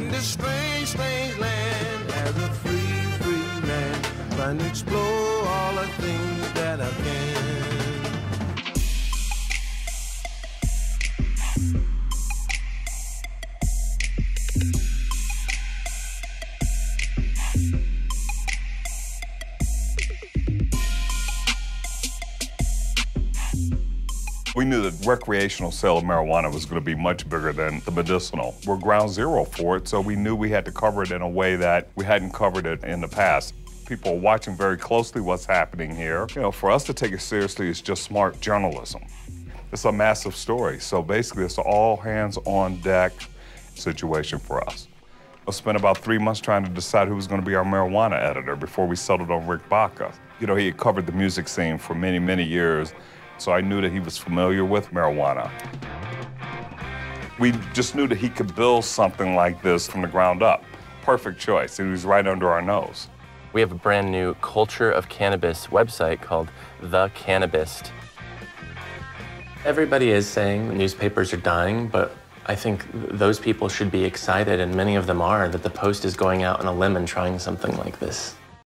this strange, strange land as a free, free man, trying to explore all the things that I can. We knew that recreational sale of marijuana was going to be much bigger than the medicinal. We're ground zero for it, so we knew we had to cover it in a way that we hadn't covered it in the past. People are watching very closely what's happening here. You know, for us to take it seriously is just smart journalism. It's a massive story, so basically it's an all hands on deck situation for us. I spent about three months trying to decide who was going to be our marijuana editor before we settled on Rick Baca. You know, he had covered the music scene for many, many years, so I knew that he was familiar with marijuana. We just knew that he could build something like this from the ground up. Perfect choice. He was right under our nose. We have a brand new culture of cannabis website called The Cannabist. Everybody is saying the newspapers are dying, but I think those people should be excited, and many of them are, that the Post is going out on a limb and trying something like this.